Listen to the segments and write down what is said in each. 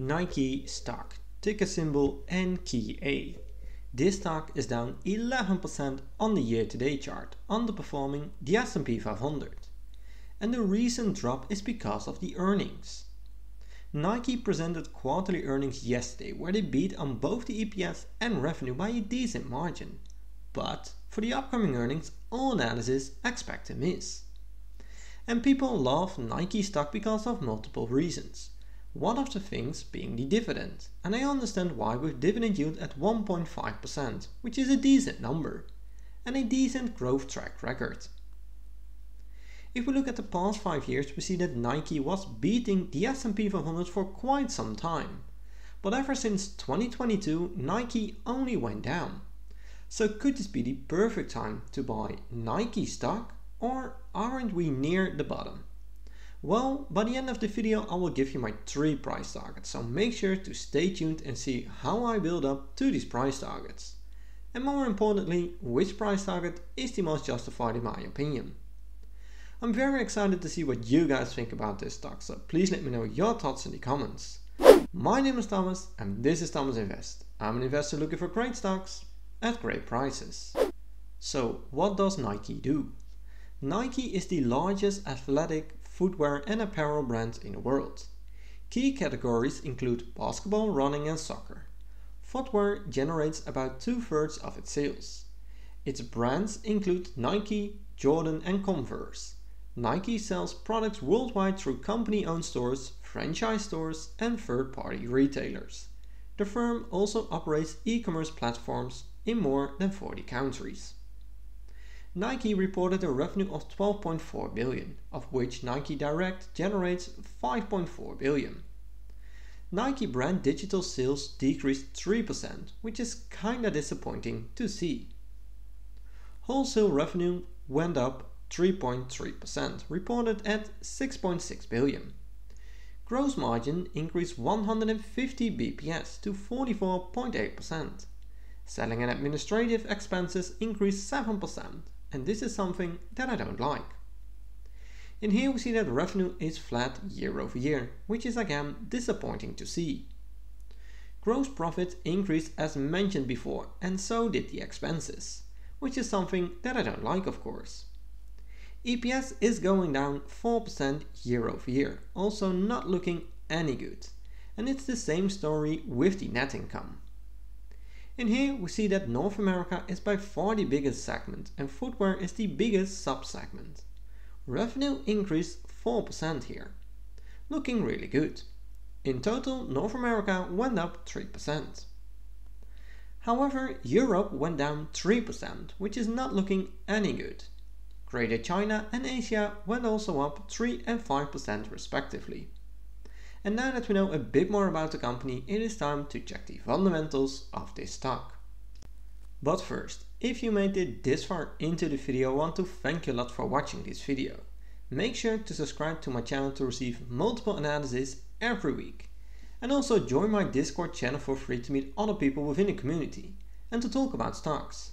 Nike stock, ticker symbol NKE. This stock is down 11% on the year-to-date chart, underperforming the S&P 500. And the recent drop is because of the earnings. Nike presented quarterly earnings yesterday where they beat on both the EPS and revenue by a decent margin. But for the upcoming earnings, all analysts expect a miss. And people love Nike stock because of multiple reasons. One of the things being the dividend, and I understand why with dividend yield at 1.5%, which is a decent number, and a decent growth track record. If we look at the past 5 years, we see that Nike was beating the S&P 500 for quite some time. But ever since 2022, Nike only went down. So could this be the perfect time to buy Nike stock or aren't we near the bottom? Well, by the end of the video I will give you my 3 price targets, so make sure to stay tuned and see how I build up to these price targets. And more importantly, which price target is the most justified in my opinion. I'm very excited to see what you guys think about this stock, so please let me know your thoughts in the comments. My name is Thomas and this is Thomas Invest. I'm an investor looking for great stocks at great prices. So what does Nike do? Nike is the largest athletic footwear and apparel brand in the world. Key categories include basketball, running and soccer. Footwear generates about two-thirds of its sales. Its brands include Nike, Jordan and Converse. Nike sells products worldwide through company-owned stores, franchise stores and third-party retailers. The firm also operates e-commerce platforms in more than 40 countries. Nike reported a revenue of 12.4 billion, of which Nike Direct generates 5.4 billion. Nike brand digital sales decreased 3%, which is kinda disappointing to see. Wholesale revenue went up 3.3%, reported at 6.6 billion. Gross margin increased 150 bps to 44.8%. Selling and administrative expenses increased 7%, and this is something that I don't like. In here we see that revenue is flat year over year, which is again disappointing to see. Gross profit increased as mentioned before and so did the expenses, which is something that I don't like of course. EPS is going down 4% year over year, also not looking any good. And it's the same story with the net income. In here we see that North America is by far the biggest segment and footwear is the biggest sub-segment. Revenue increased 4% here, looking really good. In total North America went up 3%. However, Europe went down 3%, which is not looking any good. Greater China and Asia went also up 3 and 5% respectively. And now that we know a bit more about the company, it is time to check the fundamentals of this stock. But first, if you made it this far into the video, I want to thank you a lot for watching this video. Make sure to subscribe to my channel to receive multiple analyses every week. And also join my Discord channel for free to meet other people within the community and to talk about stocks.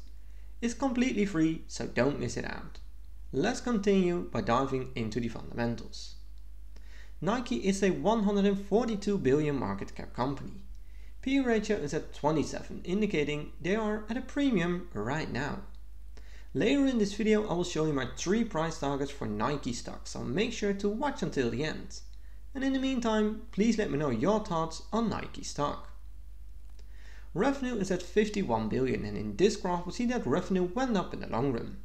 It's completely free, so don't miss it out. Let's continue by diving into the fundamentals. Nike is a 142 billion market cap company. P ratio is at 27, indicating they are at a premium right now. Later in this video I will show you my 3 price targets for Nike stock, so make sure to watch until the end. And in the meantime, please let me know your thoughts on Nike stock. Revenue is at 51 billion and in this graph we see that revenue went up in the long run.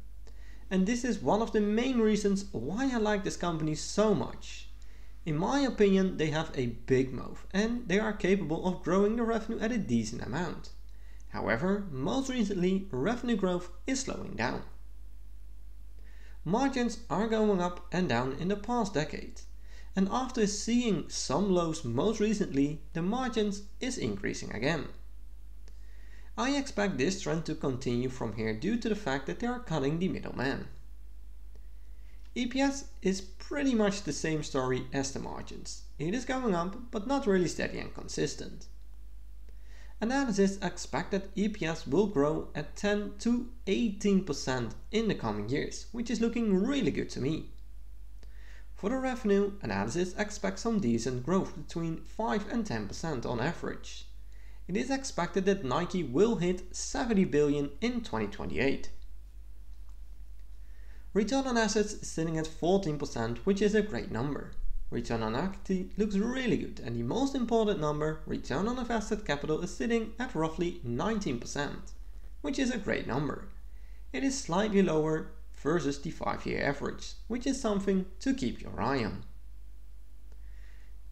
And this is one of the main reasons why I like this company so much. In my opinion, they have a big moat and they are capable of growing the revenue at a decent amount. However, most recently, revenue growth is slowing down. Margins are going up and down in the past decade. And after seeing some lows most recently, the margins is increasing again. I expect this trend to continue from here due to the fact that they are cutting the middleman. EPS is pretty much the same story as the margins. It is going up, but not really steady and consistent. Analysts expect that EPS will grow at 10 to 18% in the coming years, which is looking really good to me. For the revenue, analysis expect some decent growth between 5 and 10% on average. It is expected that Nike will hit 70 billion in 2028. Return on assets is sitting at 14%, which is a great number. Return on equity looks really good, and the most important number, return on invested capital, is sitting at roughly 19%, which is a great number. It is slightly lower versus the 5-year average, which is something to keep your eye on.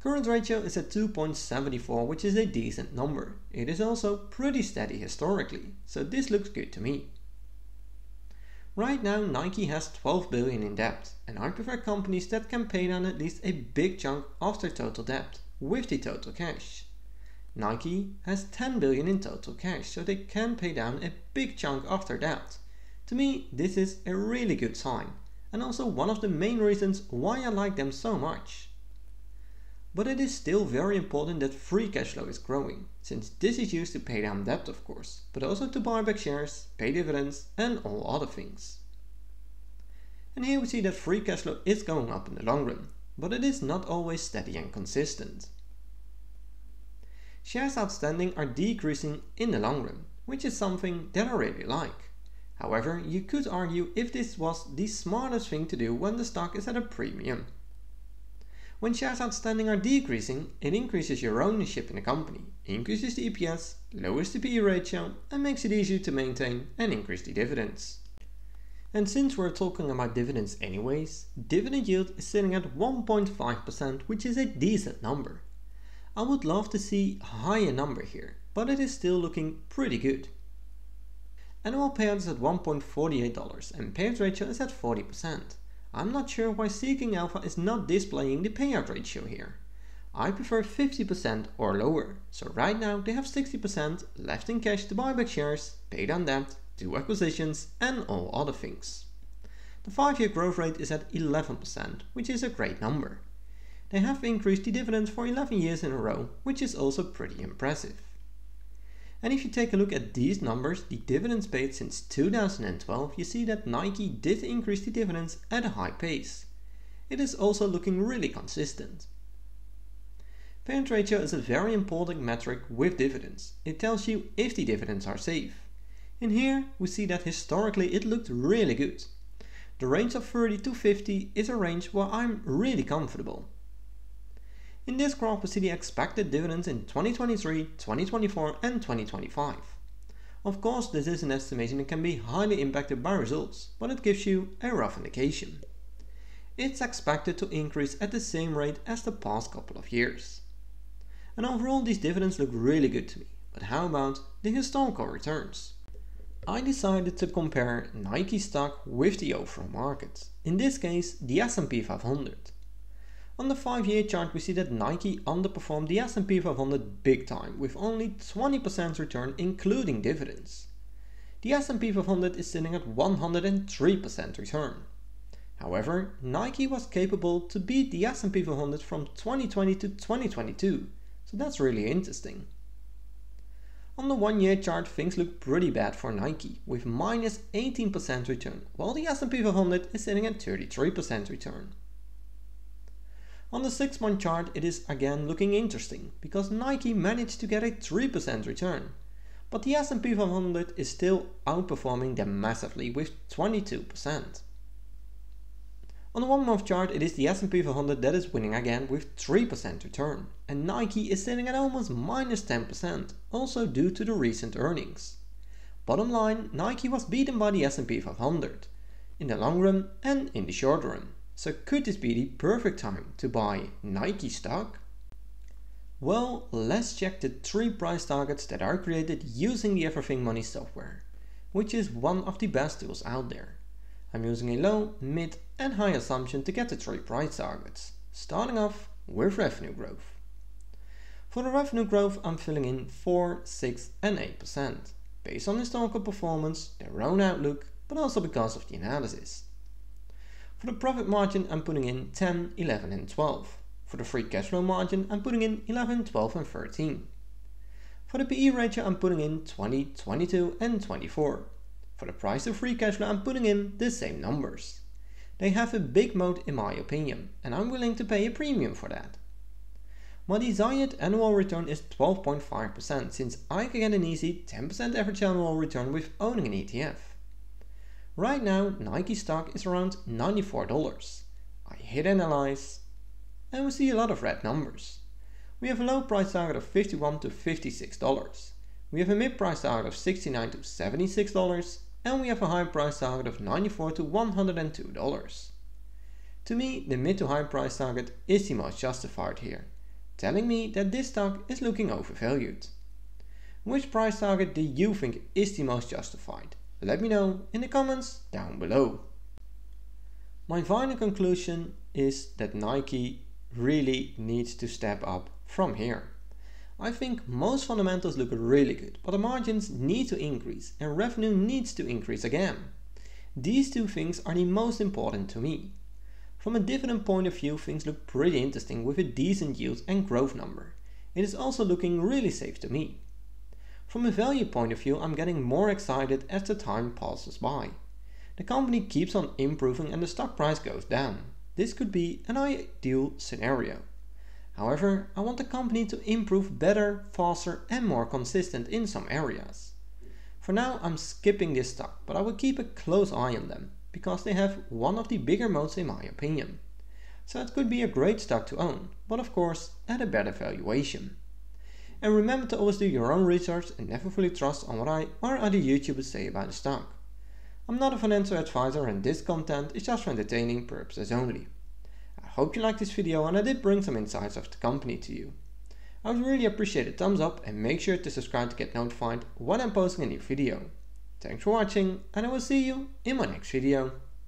Current ratio is at 2.74 which is a decent number. It is also pretty steady historically, so this looks good to me. Right now Nike has 12 billion in debt and I prefer companies that can pay down at least a big chunk of their total debt with the total cash. Nike has 10 billion in total cash so they can pay down a big chunk of their debt to me, this is a really good sign, and also one of the main reasons why I like them so much. But it is still very important that free cash flow is growing, since this is used to pay down debt of course, but also to buy back shares, pay dividends and all other things. And here we see that free cash flow is going up in the long run, but it is not always steady and consistent. Shares outstanding are decreasing in the long run, which is something that I really like. However, you could argue if this was the smartest thing to do when the stock is at a premium. When shares outstanding are decreasing, it increases your ownership in the company, increases the EPS, lowers the PE ratio, and makes it easier to maintain and increase the dividends. And since we're talking about dividends anyways, dividend yield is sitting at 1.5% which is a decent number. I would love to see a higher number here, but it is still looking pretty good. Annual payout is at $1.48 and payout ratio is at 40%. I'm not sure why Seeking Alpha is not displaying the payout ratio here. I prefer 50% or lower, so right now they have 60% left in cash to buy back shares, pay down debt, do acquisitions and all other things. The 5-year growth rate is at 11%, which is a great number. They have increased the dividends for 11 years in a row, which is also pretty impressive. And if you take a look at these numbers, the dividends paid since 2012, you see that Nike did increase the dividends at a high pace. It is also looking really consistent. Payout ratio is a very important metric with dividends. It tells you if the dividends are safe. In here, we see that historically it looked really good. The range of 30 to 50 is a range where I'm really comfortable. In this graph we see the expected dividends in 2023, 2024 and 2025. Of course this is an estimation and can be highly impacted by results, but it gives you a rough indication. It's expected to increase at the same rate as the past couple of years. And overall these dividends look really good to me, but how about the historical returns? I decided to compare Nike stock with the overall market, in this case the S&P 500. On the 5-year chart we see that Nike underperformed the S&P 500 big time with only 20% return including dividends. The S&P 500 is sitting at 103% return. However, Nike was capable to beat the S&P 500 from 2020 to 2022, so that's really interesting. On the 1 year chart things look pretty bad for Nike with minus 18% return, while the S&P 500 is sitting at 33% return. On the 6 month chart it is again looking interesting because Nike managed to get a 3% return. But the S&P 500 is still outperforming them massively with 22%. On the 1 month chart it is the S&P 500 that is winning again with 3% return and Nike is sitting at almost minus 10% also due to the recent earnings. Bottom line, Nike was beaten by the S&P 500 in the long run and in the short run. So could this be the perfect time to buy Nike stock? Well, let's check the three price targets that are created using the Everything Money software, which is one of the best tools out there. I'm using a low, mid and high assumption to get the three price targets, starting off with revenue growth. For the revenue growth I'm filling in 4, 6 and 8%, based on historical performance, their own outlook, but also because of the analysis. For the profit margin, I'm putting in 10, 11 and 12. For the free cash flow margin, I'm putting in 11, 12 and 13. For the PE ratio, I'm putting in 20, 22 and 24. For the price to free cash flow, I'm putting in the same numbers. They have a big moat in my opinion, and I'm willing to pay a premium for that. My desired annual return is 12.5% since I can get an easy 10% average annual return with owning an ETF. Right now, Nike stock is around $94. I hit analyze and we see a lot of red numbers. We have a low price target of 51 to $56. We have a mid price target of 69 to $76 and we have a high price target of 94 to $102. To me, the mid to high price target is the most justified here telling me that this stock is looking overvalued. Which price target do you think is the most justified? Let me know in the comments down below. My final conclusion is that Nike really needs to step up from here. I think most fundamentals look really good, but the margins need to increase and revenue needs to increase again. These two things are the most important to me. From a dividend point of view, things look pretty interesting with a decent yield and growth number. It is also looking really safe to me. From a value point of view, I'm getting more excited as the time passes by. The company keeps on improving and the stock price goes down. This could be an ideal scenario. However, I want the company to improve better, faster and more consistent in some areas. For now, I'm skipping this stock, but I will keep a close eye on them because they have one of the bigger moats in my opinion. So it could be a great stock to own, but of course at a better valuation. And remember to always do your own research and never fully trust on what I or other YouTubers say about the stock. I'm not a financial advisor and this content is just for entertaining purposes only. I hope you liked this video and I did bring some insights of the company to you. I would really appreciate a thumbs up and make sure to subscribe to get notified when I'm posting a new video. Thanks for watching and I will see you in my next video.